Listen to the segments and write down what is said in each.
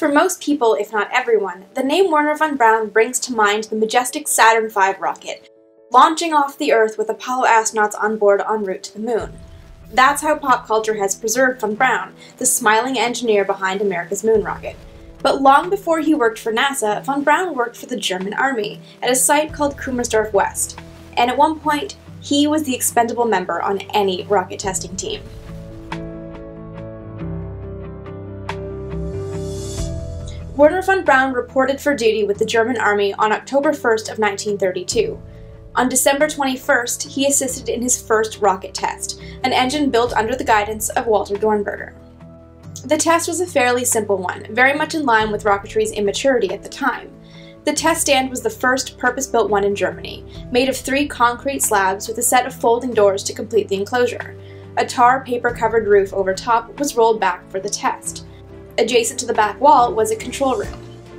For most people, if not everyone, the name Wernher von Braun brings to mind the majestic Saturn V rocket, launching off the Earth with Apollo astronauts on board en route to the moon. That's how pop culture has preserved von Braun, the smiling engineer behind America's moon rocket. But long before he worked for NASA, von Braun worked for the German army at a site called Kummersdorf West, and at one point, he was the expendable member on any rocket testing team. Wernher von Braun reported for duty with the German army on October 1st of 1932. On December 21st, he assisted in his first rocket test, an engine built under the guidance of Walter Dornberger. The test was a fairly simple one, very much in line with rocketry's immaturity at the time. The test stand was the first purpose-built one in Germany, made of three concrete slabs with a set of folding doors to complete the enclosure. A tar paper-covered roof over top was rolled back for the test. Adjacent to the back wall was a control room.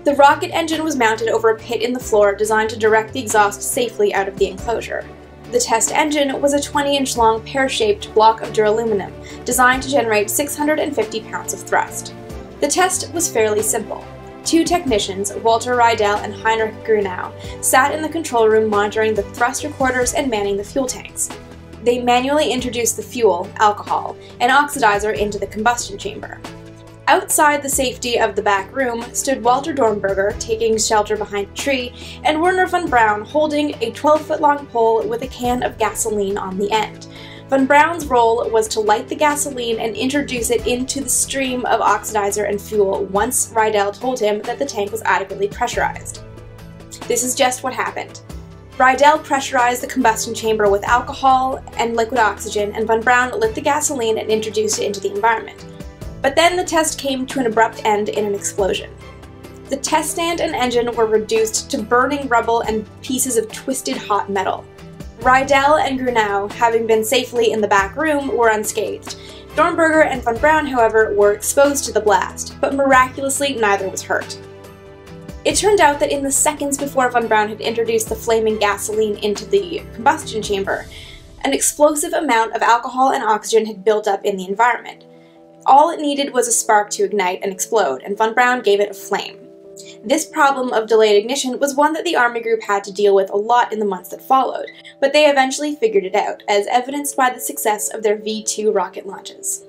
The rocket engine was mounted over a pit in the floor designed to direct the exhaust safely out of the enclosure. The test engine was a 20-inch long pear-shaped block of duraluminum designed to generate 650 pounds of thrust. The test was fairly simple. Two technicians, Walter Riedel and Heinrich Grünow, sat in the control room monitoring the thrust recorders and manning the fuel tanks. They manually introduced the fuel, alcohol, and oxidizer into the combustion chamber. Outside the safety of the back room stood Walter Dornberger taking shelter behind a tree, and Wernher von Braun holding a 12 foot long pole with a can of gasoline on the end. Von Braun's role was to light the gasoline and introduce it into the stream of oxidizer and fuel once Riedel told him that the tank was adequately pressurized. This is just what happened. Riedel pressurized the combustion chamber with alcohol and liquid oxygen, and von Braun lit the gasoline and introduced it into the environment. But then the test came to an abrupt end in an explosion. The test stand and engine were reduced to burning rubble and pieces of twisted hot metal. Riedel and Grünow, having been safely in the back room, were unscathed. Dornberger and von Braun, however, were exposed to the blast, but miraculously neither was hurt. It turned out that in the seconds before von Braun had introduced the flaming gasoline into the combustion chamber, an explosive amount of alcohol and oxygen had built up in the environment. All it needed was a spark to ignite and explode, and Von Braun gave it a flame. This problem of delayed ignition was one that the Army Group had to deal with a lot in the months that followed, but they eventually figured it out, as evidenced by the success of their V-2 rocket launches.